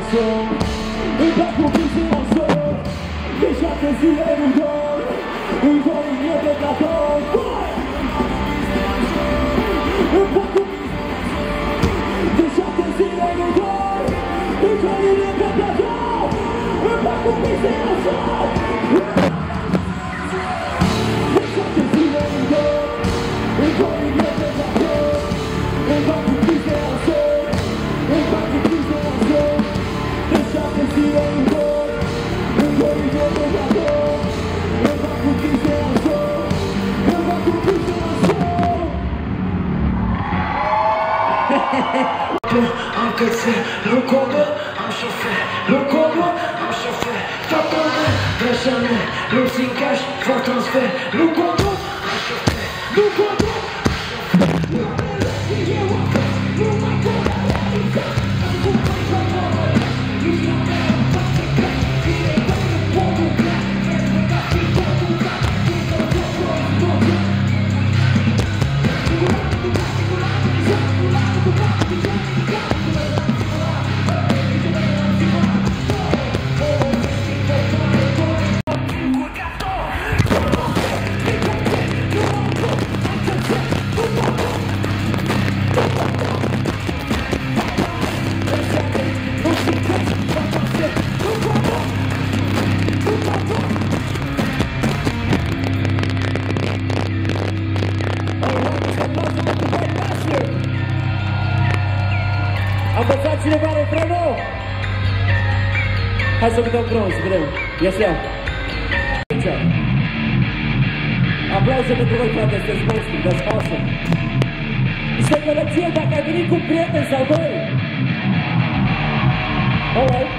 sens Et pas pour toucher en sort Déjà saisi les boutons Ils ont une mieux de la tente Déjà saisi les boutons Ils ont une mieux de la tente Et pas pour toucher en lumea vrea să ne Nu țin cash, fac transfer Nu cobă, Hai să vedem împreună, să vedem. Ia să ia. Aici. Aplauze pentru voi, frate, sunteți monstru, that's awesome. Este gălăție dacă ai venit cu un prieten sau doi. Alright.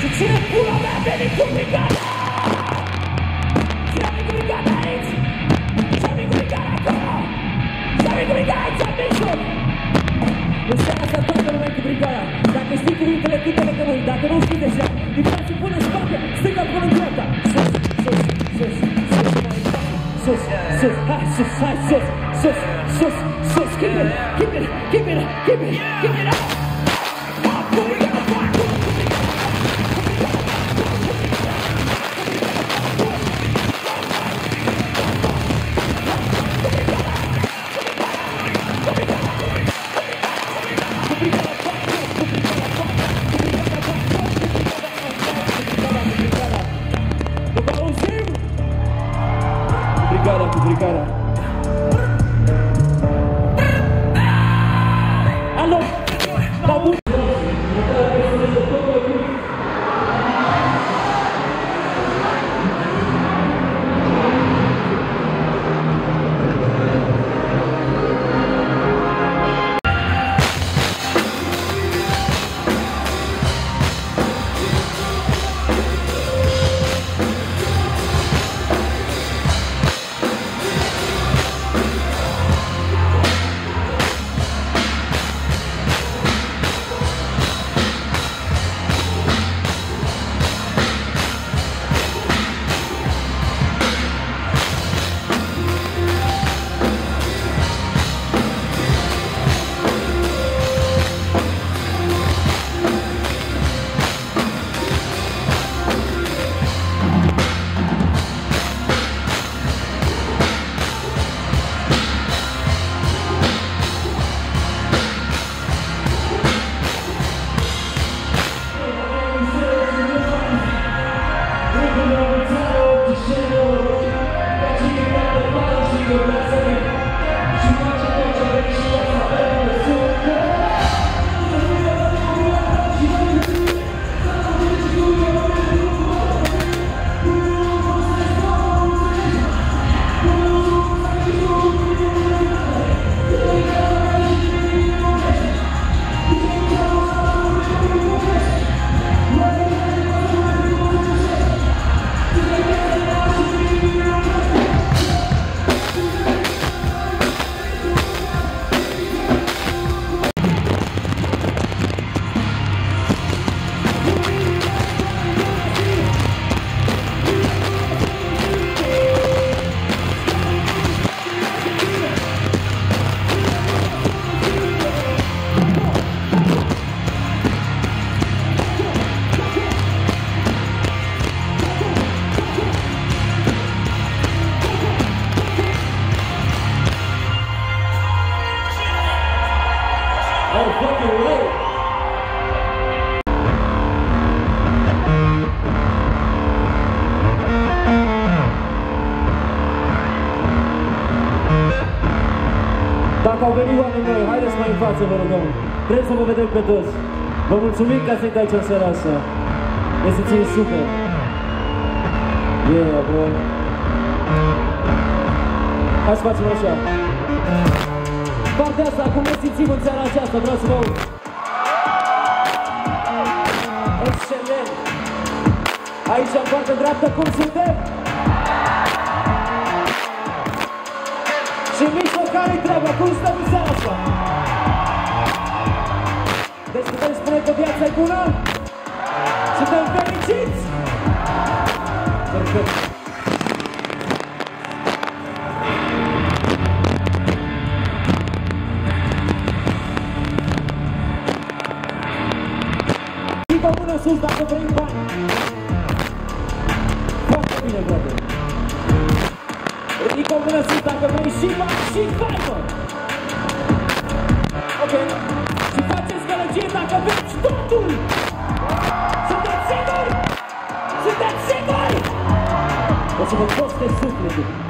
Și cine pula mea a venit cu brigada? Cine a venit cu brigada aici? Cine a venit cu brigada acolo? Cine a venit cu brigada aici, Bishop? În seara asta toată lumea cu brigada. Dacă știi cuvintele, câtele că noi. Dacă nu știi deja, Give it, give it, give it, give it, give it out. Față, vă rugăm. Trebuie să vă vedem pe toți. Vă mulțumim că ați venit aici în seara asta. Ne simțim super. Yeah, bro. Hai să facem așa. Partea asta, cum ne simțim în seara aceasta, vreau să vă aud. Excelent! Aici, în partea dreaptă, cum suntem? Și în mijloc, care-i treaba? Cum stăm în seara asta? Deci putem spune că viața e bună? Suntem fericiți? Perfect. Ridică o mână sus dacă vrei bani. Foarte bine, frate. Ridică o mână sus dacă vrei și bani și faimă. Ok. Și faceți gălăgie dacă vreți totul. Sunteți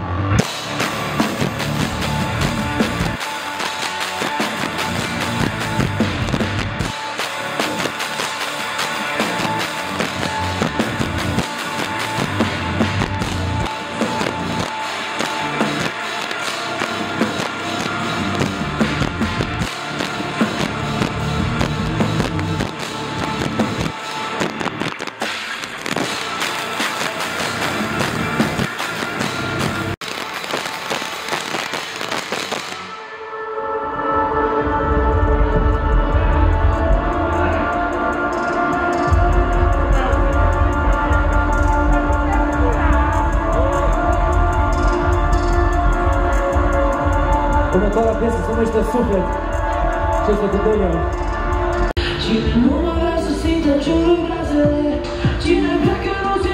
Următoarea piesă se numește Suflet. Ce este cu Daniel? Cine nu mai vrea să simtă ciorul grazele Cine pleacă nu se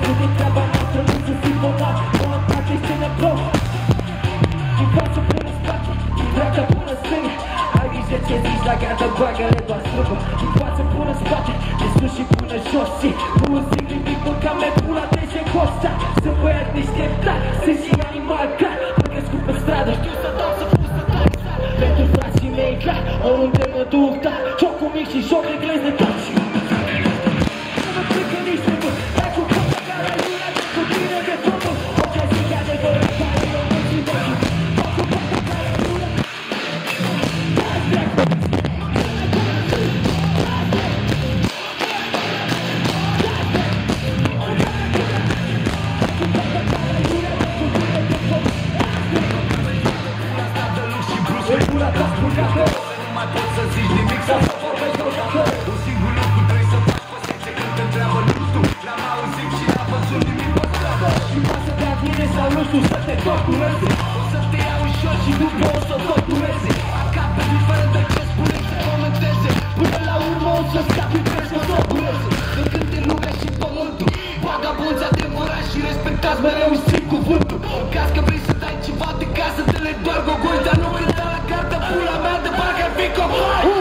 făcut de treaba noastră, nu să fii bogat Mă place scenă pro Din față până în spate, din dreapta până în stânga Ai grijă ce zici la gardă, bagă-le doar strâmbă Din față până în spate, de sus și până jos Și nu zic nimic, mă cam mai pula de ce costa Sunt băiat deșteptat, sunt și animal clar Am crescut pe stradă, știu să dau să fus să dau Pentru frații mei clar, oriunde mă duc, da Jocul mic și joc englez de tine sau nu știu să te tortureze O să te iau ușor și după o să tortureze Acape diferent de ce spune să comenteze Până la urmă o să scapi pe să o dureze Când cânte lumea și pământul Vagabonți adevărați și respectați mereu stric cuvântul Caz că vrei să dai ceva de casă, te le doar gogoi Dar nu cânta la cartea pula mea de parcă ar fi cowboy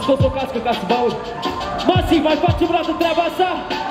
să facem așa, mi-am scos o cască ca să vă aud. Masiv, mai facem o dată treaba asta Partea asta